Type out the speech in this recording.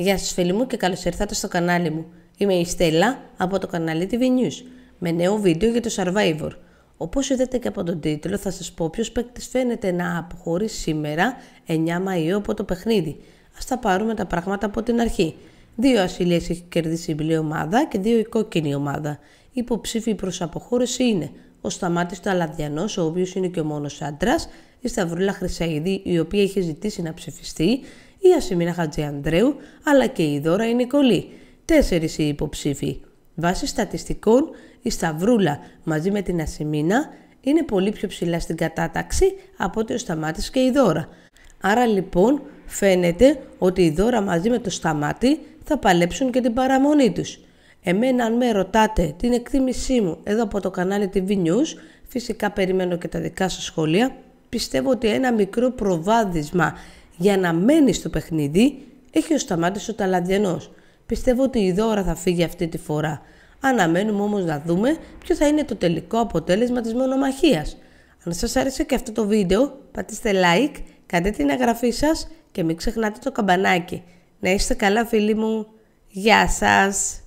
Γεια σας φίλοι μου και καλώς ήρθατε στο κανάλι μου. Είμαι η Στέλλα από το κανάλι TV News με νέο βίντεο για το Survivor. Όπως είδατε και από τον τίτλο θα σας πω ποιος παίκτης φαίνεται να αποχωρεί σήμερα 9 Μαΐου από το παιχνίδι. Ας τα πάρουμε τα πράγματα από την αρχή. Δύο ασυλίες έχει κερδίσει η μπλε ομάδα και δύο η κόκκινη ομάδα. Οι υποψήφοι προς αποχώρηση είναι ο Σταμάτης Ταλαδιανός, ο οποίος είναι και ο μόνος άντρας, η Σταυρούλα Χρυσαίδη, η οποία έχει ζητήσει να ψηφιστεί, η Ασημίνα Χατζιανδρέου, αλλά και η Δώρα η Νικολή. Τέσσερις οι υποψήφοι. Βάσει στατιστικών, η Σταυρούλα μαζί με την Ασημίνα είναι πολύ πιο ψηλά στην κατάταξη από ότι ο Σταμάτης και η Δώρα. Άρα λοιπόν φαίνεται ότι η Δώρα μαζί με το Σταμάτη θα παλέψουν και την παραμονή τους. Εμένα αν με ρωτάτε την εκτίμησή μου εδώ από το κανάλι TV News, φυσικά περιμένω και τα δικά σας σχόλια, πιστεύω ότι ένα μικρό προβάδισμα για να μένεις στο παιχνίδι έχει ο Σταμάτης ο Ταλαντιανός. Πιστεύω ότι η δώρα θα φύγει αυτή τη φορά. Αναμένουμε όμως να δούμε ποιο θα είναι το τελικό αποτέλεσμα της μονομαχίας. Αν σας άρεσε και αυτό το βίντεο, πατήστε like, κάντε την εγγραφή σας και μην ξεχνάτε το καμπανάκι. Να είστε καλά φίλοι μου. Γεια σας!